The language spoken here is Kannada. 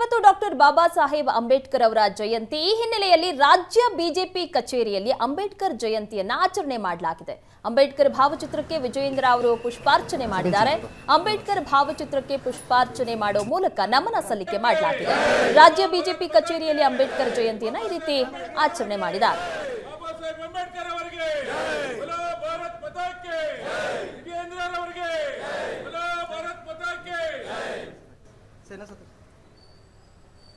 ಇವತ್ತು ಡಾಕ್ಟರ್ ಬಾಬಾ ಸಾಹೇಬ್ ಅಂಬೇಡ್ಕರ್ ಅವರ ಜಯಂತಿ. ಈ ಹಿನ್ನೆಲೆಯಲ್ಲಿ ರಾಜ್ಯ ಬಿಜೆಪಿ ಕಚೇರಿಯಲ್ಲಿ ಅಂಬೇಡ್ಕರ್ ಜಯಂತಿಯನ್ನ ಆಚರಣೆ ಮಾಡಲಾಗಿದೆ. ಅಂಬೇಡ್ಕರ್ ಭಾವಚಿತ್ರಕ್ಕೆ ವಿಜಯೇಂದ್ರ ಅವರು ಪುಷ್ಪಾರ್ಚನೆ ಮಾಡಿದ್ದಾರೆ. ಅಂಬೇಡ್ಕರ್ ಭಾವಚಿತ್ರಕ್ಕೆ ಪುಷ್ಪಾರ್ಚನೆ ಮಾಡೋ ಮೂಲಕ ನಮನ ಸಲ್ಲಿಕೆ ಮಾಡಲಾಗಿದೆ. ರಾಜ್ಯ ಬಿಜೆಪಿ ಕಚೇರಿಯಲ್ಲಿ ಅಂಬೇಡ್ಕರ್ ಜಯಂತಿಯನ್ನ ಈ ರೀತಿ ಆಚರಣೆ ಮಾಡಿದ್ದಾರೆ. ಬಾಬಾ